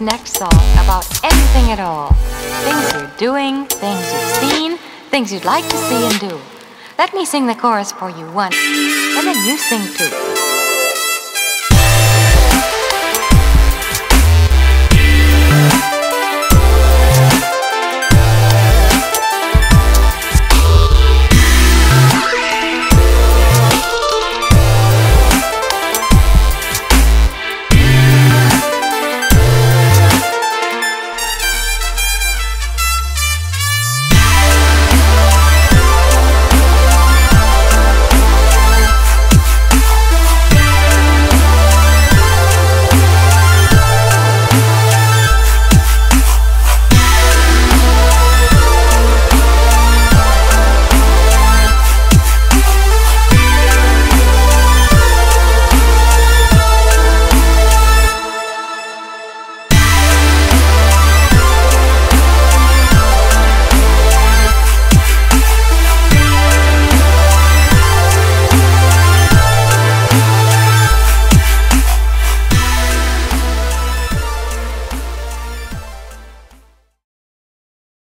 next song about anything at all. Things you're doing, things you've seen, things you'd like to see and do. Let me sing the chorus for you once, and then you sing too.